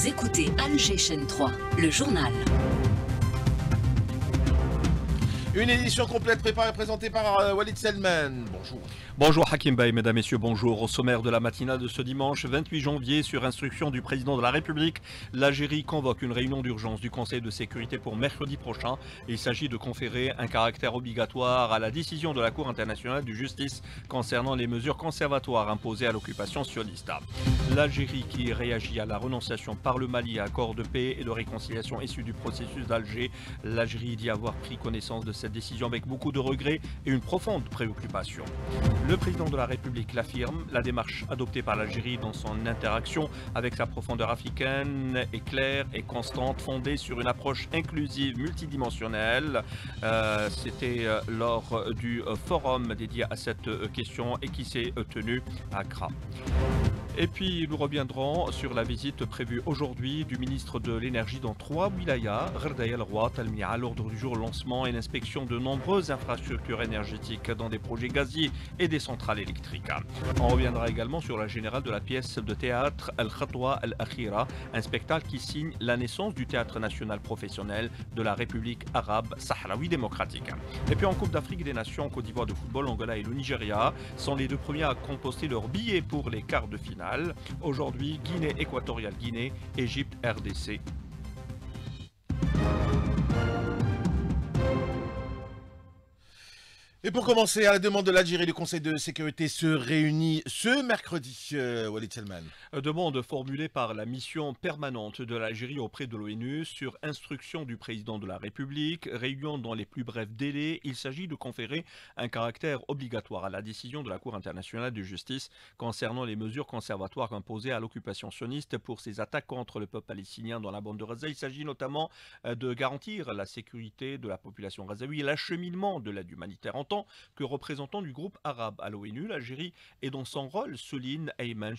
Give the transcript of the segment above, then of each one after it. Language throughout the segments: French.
Vous écoutez Alger Chaîne 3, le journal. Une édition complète préparée et présentée par euh, Walid Selman. Bonjour. Bonjour Hakim Bey, mesdames, messieurs, bonjour. Au sommaire de la matinale de ce dimanche 28 janvier, sur instruction du président de la République, l'Algérie convoque une réunion d'urgence du Conseil de sécurité pour mercredi prochain. Il s'agit de conférer un caractère obligatoire à la décision de la Cour internationale de justice concernant les mesures conservatoires imposées à l'occupation sioniste. L'Algérie qui réagit à la renonciation par le Mali à accord de paix et de réconciliation issu du processus d'Alger. L'Algérie dit avoir pris connaissance de cette décision avec beaucoup de regrets et une profonde préoccupation. Le président de la République l'affirme, la démarche adoptée par l'Algérie dans son interaction avec sa profondeur africaine est claire et constante, fondée sur une approche inclusive multidimensionnelle. Euh, C'était euh, lors du euh, forum dédié à cette question et qui s'est tenu à Accra. Et puis nous reviendrons sur la visite prévue aujourd'hui du ministre de l'énergie dans trois wilayas, Gherdaya Roi, Talmia, à l'ordre du jour lancement et l'inspection de nombreuses infrastructures énergétiques dans des projets gaziers et des centrales électriques. On reviendra également sur la générale de la pièce de théâtre Al Khatwa Al Akhira, un spectacle qui signe la naissance du théâtre national professionnel de la République arabe sahraoui démocratique. Et puis en Coupe d'Afrique des Nations, Côte d'Ivoire de football, Angola et le Nigeria sont les deux premiers à composter leurs billets pour les quarts de finale. Aujourd'hui, Guinée équatoriale, Guinée, Égypte, RDC. Et pour commencer, à la demande de l'Algérie, le Conseil de sécurité se réunit ce mercredi, euh, Walid Selman. Demande formulée par la mission permanente de l'Algérie auprès de l'ONU sur instruction du président de la République, réunion dans les plus brefs délais. Il s'agit de conférer un caractère obligatoire à la décision de la Cour internationale de justice concernant les mesures conservatoires imposées à l'occupation sioniste pour ses attaques contre le peuple palestinien dans la bande de Gaza. Il s'agit notamment euh, de garantir la sécurité de la population gazaoui et l'acheminement de l'aide humanitaire. En tant que représentant du groupe arabe à l'ONU, l'Algérie est dans son rôle, souligne Ayman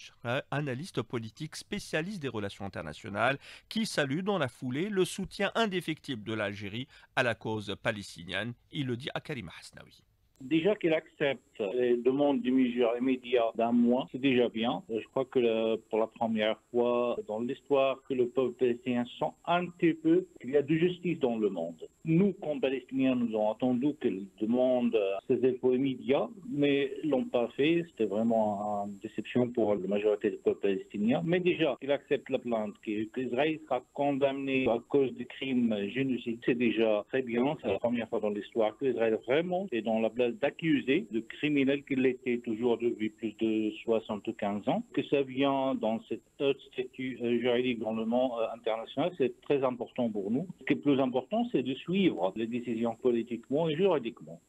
analyste politique spécialiste des relations internationales, qui salue dans la foulée le soutien indéfectible de l'Algérie à la cause palestinienne. Il le dit à Karima Hasnaoui. Déjà qu'il accepte les demandes du mesures immédiates d'un mois, c'est déjà bien. Je crois que pour la première fois dans l'histoire que le peuple palestinien sent un petit peu qu'il y a de justice dans le monde. Nous, comme Palestiniens, nous avons attendu qu'ils demandent ces efforts immédiats, mais l'ont pas fait. C'était vraiment une déception pour la majorité du peuple palestinien. Mais déjà qu'il accepte la plainte, qu'Israël sera condamné à cause des crimes génocides, c'est déjà très bien. C'est la première fois dans l'histoire que Israël vraiment est dans la place d'accusé de criminel qu'il était toujours depuis plus de 75 ans. Que ça vient dans cette haute statut euh, juridique dans le monde euh, international, c'est très important pour nous. Ce qui est plus important, c'est de suivre les décisions politiquement et juridiquement.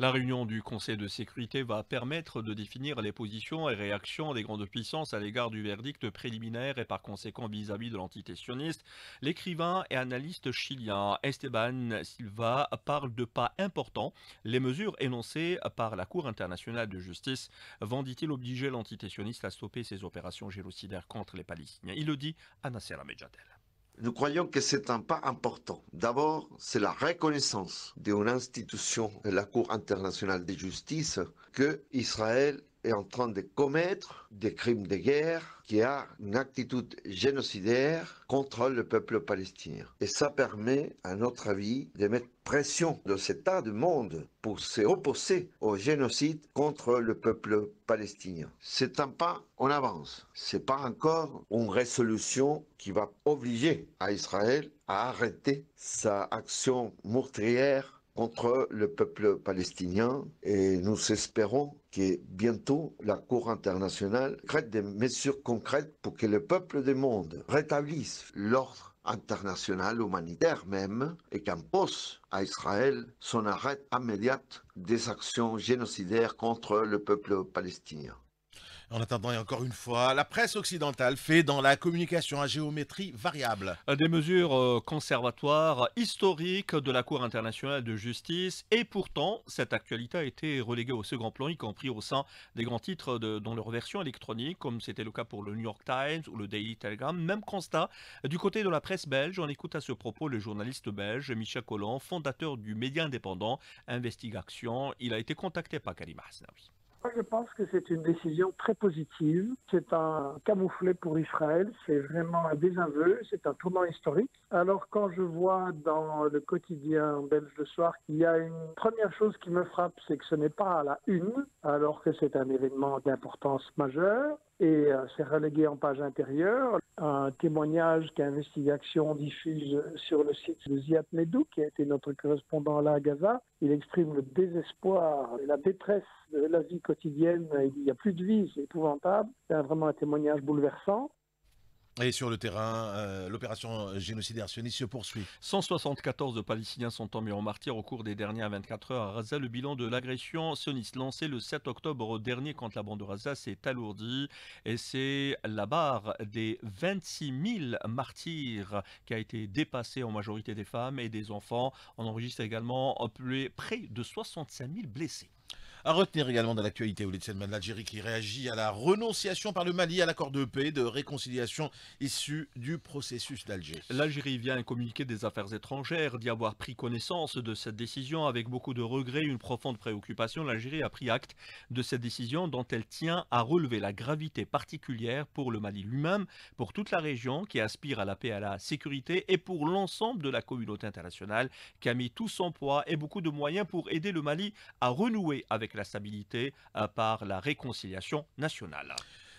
La réunion du Conseil de sécurité va permettre de définir les positions et réactions des grandes puissances à l'égard du verdict préliminaire et par conséquent vis-à-vis de l'entité. L'écrivain et analyste chilien Esteban Silva parle de pas importants. Les mesures énoncées par la Cour internationale de justice vont, dit-il, obliger l'entité à stopper ses opérations génocidaires contre les Palestiniens? Il le dit à Nasser. Nous croyons que c'est un pas important. D'abord, c'est la reconnaissance d'une institution, la Cour internationale de justice, que Israël est en train de commettre des crimes de guerre, qui a une attitude génocidaire contre le peuple palestinien. Et ça permet, à notre avis, de mettre pression de cet État du monde pour s'opposer au génocide contre le peuple palestinien. C'est un pas en avance. C'est pas encore une résolution qui va obliger à Israël à arrêter sa action meurtrière contre le peuple palestinien et nous espérons que bientôt la Cour internationale crée des mesures concrètes pour que le peuple du monde rétablisse l'ordre international humanitaire même et qu'impose à Israël son arrêt immédiat des actions génocidaires contre le peuple palestinien. En attendant, et encore une fois, la presse occidentale fait dans la communication à géométrie variable. Des mesures euh, conservatoires historiques de la Cour internationale de justice et pourtant cette actualité a été reléguée au second plan, y compris au sein des grands titres de- dans leur version électronique, comme c'était le cas pour le New York Times ou le Daily Telegram. Même constat du côté de la presse belge. On écoute à ce propos le journaliste belge Michel Collant, fondateur du média indépendant Investigation. Il a été contacté par Karima Hasnaoui. Je pense que c'est une décision très positive. C'est un camouflet pour Israël. C'est vraiment un désaveu. C'est un tournant historique. Alors, quand je vois dans le quotidien belge le soir qu'il y a une première chose qui me frappe, c'est que ce n'est pas à la une, alors que c'est un événement d'importance majeure et euh, c'est relégué en page intérieure. Un témoignage qu'Investigation diffuse sur le site de Ziad Medou, qui a été notre correspondant là à Gaza. Il exprime le désespoir et la détresse de la vie quotidienne. Il n'y a plus de vie, c'est épouvantable. C'est vraiment un témoignage bouleversant. Et sur le terrain, euh, l'opération génocidaire sioniste se poursuit. 174 Palestiniens sont tombés en martyrs au cours des dernières 24 heures à Raza. Le bilan de l'agression sioniste lancée le 7 octobre dernier contre la bande de Raza s'est alourdi et c'est la barre des 26 000 martyrs qui a été dépassée en majorité des femmes et des enfants. On enregistre également près de 65 000 blessés. À retenir également dans l'actualité, Ouled Selman, l'Algérie qui réagit à la renonciation par le Mali à l'accord de paix de réconciliation issu du processus d'Alger. L'Algérie vient un communiqué des affaires étrangères d'y avoir pris connaissance de cette décision avec beaucoup de regrets, une profonde préoccupation. L'Algérie a pris acte de cette décision dont elle tient à relever la gravité particulière pour le Mali lui-même, pour toute la région qui aspire à la paix et à la sécurité et pour l'ensemble de la communauté internationale qui a mis tout son poids et beaucoup de moyens pour aider le Mali à renouer avec la stabilité par la réconciliation nationale.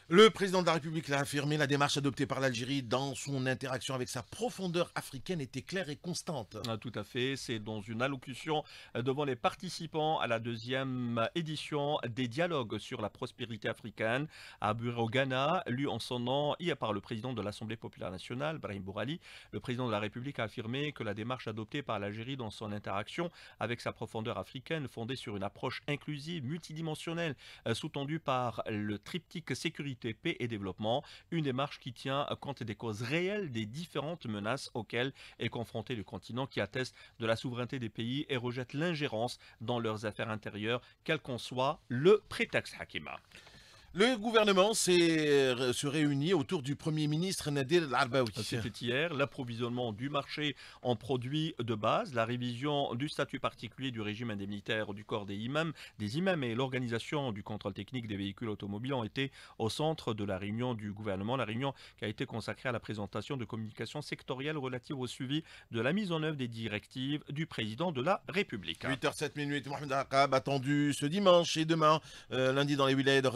Le président de la République l'a affirmé, la démarche adoptée par l'Algérie dans son interaction avec sa profondeur africaine était claire et constante. Ah, tout à fait, c'est dans une allocution devant les participants à la deuxième édition des dialogues sur la prospérité africaine à Bureau Ghana, lu en son nom hier par le président de l'Assemblée populaire nationale, Brahim Bourali. Le président de la République a affirmé que la démarche adoptée par l'Algérie dans son interaction avec sa profondeur africaine, fondée sur une approche inclusive, multidimensionnelle, euh, sous-tendue par le triptyque sécurité et développement, une démarche qui tient compte des causes réelles des différentes menaces auxquelles est confronté le continent qui atteste de la souveraineté des pays et rejette l'ingérence dans leurs affaires intérieures, quel qu'en soit le prétexte Hakima. Le gouvernement euh, se réunit autour du Premier ministre Nadir Al-Arbaoui. C'était hier l'approvisionnement du marché en produits de base, la révision du statut particulier du régime indemnitaire du corps des imams, des imams et l'organisation du contrôle technique des véhicules automobiles ont été au centre de la réunion du gouvernement. La réunion qui a été consacrée à la présentation de communications sectorielles relatives au suivi de la mise en œuvre des directives du président de la République. 8h07 minutes, Mohamed attendu ce dimanche et demain, euh, lundi dans les wilayas de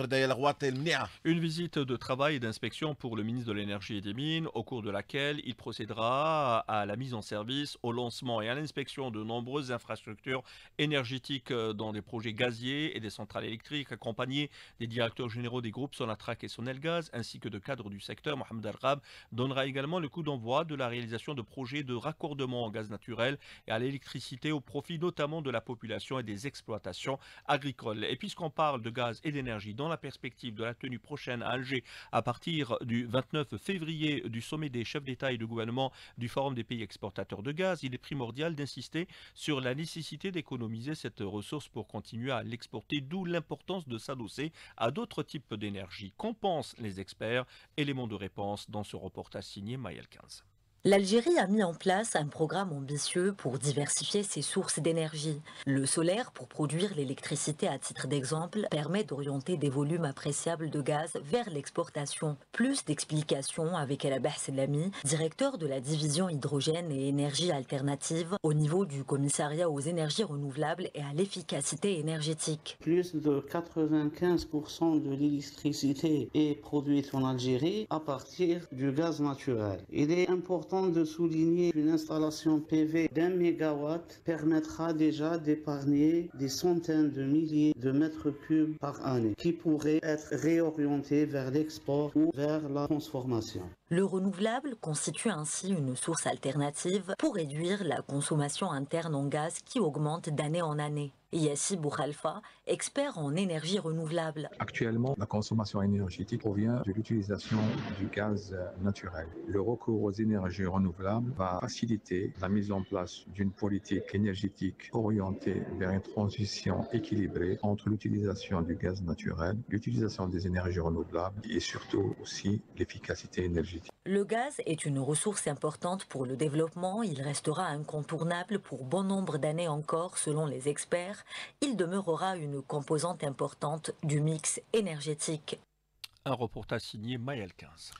une visite de travail et d'inspection pour le ministre de l'Énergie et des Mines, au cours de laquelle il procédera à la mise en service, au lancement et à l'inspection de nombreuses infrastructures énergétiques euh, dans des projets gaziers et des centrales électriques, accompagné des directeurs généraux des groupes Sonatrach et Sonelgaz, ainsi que de cadres du secteur. Mohamed Al-Rab donnera également le coup d'envoi de la réalisation de projets de raccordement en gaz naturel et à l'électricité au profit notamment de la population et des exploitations agricoles. Et puisqu'on parle de gaz et d'énergie dans la perspective de la tenue prochaine à Alger à partir du 29 février du sommet des chefs d'État et de gouvernement du Forum des pays exportateurs de gaz, il est primordial d'insister sur la nécessité d'économiser cette ressource pour continuer à l'exporter, d'où l'importance de s'adosser à d'autres types d'énergie. Qu'en pensent les experts? Élément de réponse dans ce reportage signé Mayel 15. L'Algérie a mis en place un programme ambitieux pour diversifier ses sources d'énergie. Le solaire, pour produire l'électricité à titre d'exemple, permet d'orienter des volumes appréciables de gaz vers l'exportation. Plus d'explications avec El Selami, directeur de la division hydrogène et énergie alternative au niveau du commissariat aux énergies renouvelables et à l'efficacité énergétique. Plus de 95% de l'électricité est produite en Algérie à partir du gaz naturel. Il est de souligner qu'une installation PV d'un mégawatt permettra déjà d'épargner des centaines de milliers de mètres cubes par année qui pourraient être réorientés vers l'export ou vers la transformation. Le renouvelable constitue ainsi une source alternative pour réduire la consommation interne en gaz qui augmente d'année en année. Yassi Boukhalfa, expert en énergie renouvelable. Actuellement, la consommation énergétique provient de l'utilisation du gaz naturel. Le recours aux énergies renouvelables va faciliter la mise en place d'une politique énergétique orientée vers une transition équilibrée entre l'utilisation du gaz naturel, l'utilisation des énergies renouvelables et surtout aussi l'efficacité énergétique. Le gaz est une ressource importante pour le développement. Il restera incontournable pour bon nombre d'années encore, selon les experts il demeurera une composante importante du mix énergétique. Un reportage signé Maël 15.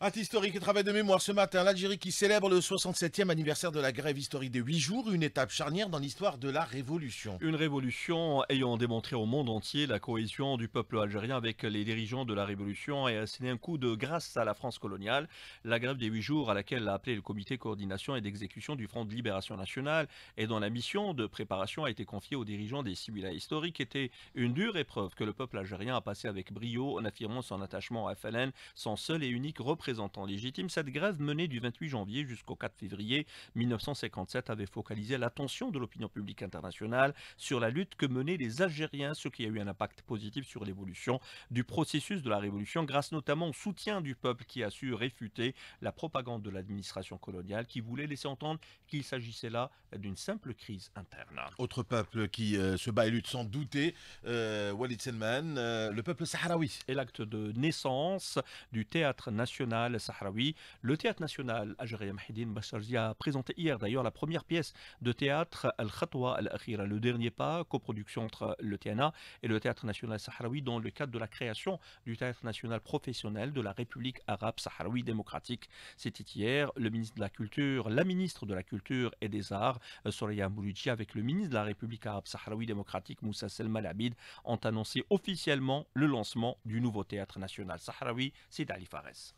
Acte historique et travail de mémoire ce matin, l'Algérie qui célèbre le 67e anniversaire de la grève historique des 8 jours, une étape charnière dans l'histoire de la révolution. Une révolution ayant démontré au monde entier la cohésion du peuple algérien avec les dirigeants de la révolution et a un coup de grâce à la France coloniale. La grève des 8 jours à laquelle l'a appelé le comité coordination et d'exécution du Front de libération nationale et dont la mission de préparation a été confiée aux dirigeants des civils historiques était une dure épreuve que le peuple algérien a passé avec brio en affirmant son attachement à FLN, son seul et unique représentant représentant légitime, cette grève menée du 28 janvier jusqu'au 4 février 1957 avait focalisé l'attention de l'opinion publique internationale sur la lutte que menaient les Algériens, ce qui a eu un impact positif sur l'évolution du processus de la révolution, grâce notamment au soutien du peuple qui a su réfuter la propagande de l'administration coloniale qui voulait laisser entendre qu'il s'agissait là d'une simple crise interne. Autre peuple qui euh, se bat et lutte sans douter, euh, Walid Selman, euh, le peuple sahraoui. Et l'acte de naissance du théâtre national sahraoui. Le théâtre national algérien Mahidine Basharji a présenté hier d'ailleurs la première pièce de théâtre Al-Khatwa Al-Akhira, le dernier pas, coproduction entre le TNA et le théâtre national sahraoui dans le cadre de la création du théâtre national professionnel de la République arabe sahraoui démocratique. C'était hier le ministre de la Culture, la ministre de la Culture et des Arts, Soraya Mouloudji, avec le ministre de la République arabe sahraoui démocratique, Moussa Selma Labid, ont annoncé officiellement le lancement du nouveau théâtre national sahraoui, c'est Ali Fares.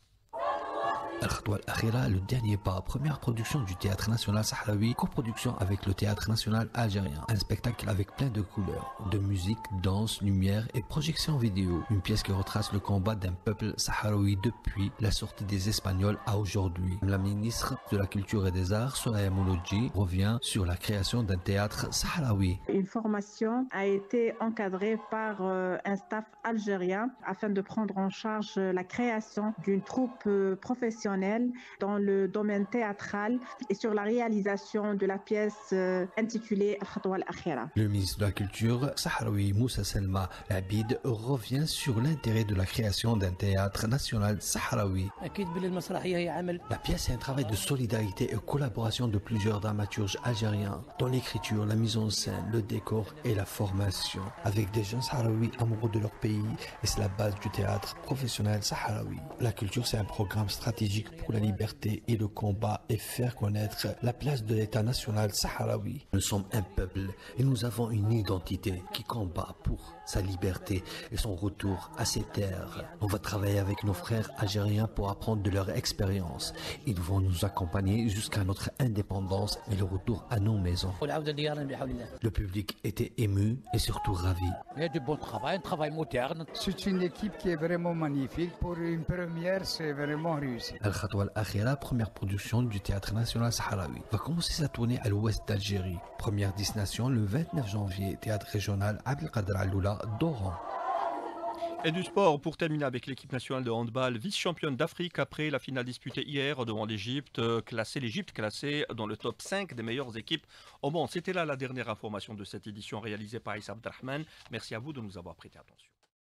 Le dernier pas, première production du Théâtre National Sahraoui, coproduction avec le Théâtre National Algérien. Un spectacle avec plein de couleurs, de musique, danse, lumière et projection vidéo. Une pièce qui retrace le combat d'un peuple sahraoui depuis la sortie des Espagnols à aujourd'hui. La ministre de la Culture et des Arts, Soraya Mouloudji, revient sur la création d'un théâtre sahraoui. Une formation a été encadrée par euh, un staff algérien afin de prendre en charge la création d'une troupe euh, professionnelle dans le domaine théâtral et sur la réalisation de la pièce euh, intitulée al Akhira. Le ministre de la Culture, Sahraoui Moussa Selma Abid, revient sur l'intérêt de la création d'un théâtre national sahraoui. La pièce est un travail de solidarité et collaboration de plusieurs dramaturges algériens dans l'écriture, la mise en scène, le décor et la formation, avec des jeunes sahraouis amoureux de leur pays et c'est la base du théâtre professionnel sahraoui. La culture, c'est un programme stratégique pour la liberté et le combat et faire connaître la place de l'État national sahraoui. Nous sommes un peuple et nous avons une identité qui combat pour sa liberté et son retour à ses terres. On va travailler avec nos frères algériens pour apprendre de leur expérience. Ils vont nous accompagner jusqu'à notre indépendance et le retour à nos maisons. Le public était ému et surtout ravi. Il y a du bon travail, un travail moderne. C'est une équipe qui est vraiment magnifique. Pour une première, c'est vraiment réussi. Al-Khatwa Al-Akhira, première production du Théâtre National Sahraoui, va commencer sa tournée à l'ouest d'Algérie. Première destination le 29 janvier, Théâtre Régional Abdelkader Aloula d'Oran. Et du sport pour terminer avec l'équipe nationale de handball, vice-championne d'Afrique après la finale disputée hier devant l'Égypte, classée l'Égypte classée dans le top 5 des meilleures équipes au monde. C'était là la dernière information de cette édition réalisée par Issa Abdelrahman. Merci à vous de nous avoir prêté attention.